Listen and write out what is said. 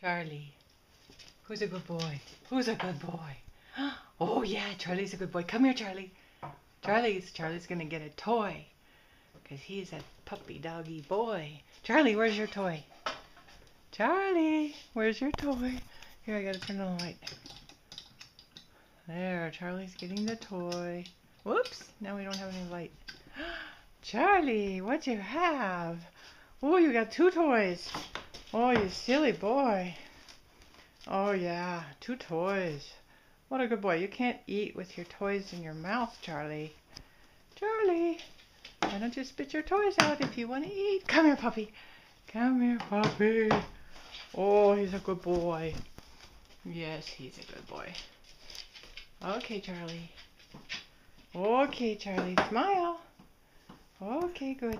Charlie. Who's a good boy? Who's a good boy? Oh yeah, Charlie's a good boy. Come here, Charlie. Charlie's Charlie's gonna get a toy. Cause he's a puppy doggy boy. Charlie, where's your toy? Charlie, where's your toy? Here, I gotta turn on the light. There, Charlie's getting the toy. Whoops, now we don't have any light. Charlie, what do you have? Oh, you got two toys. Oh, you silly boy. Oh, yeah, two toys. What a good boy. You can't eat with your toys in your mouth, Charlie. Charlie, why don't you spit your toys out if you want to eat? Come here, puppy. Come here, puppy. Oh, he's a good boy. Yes, he's a good boy. Okay, Charlie. Okay, Charlie, smile. Okay, good.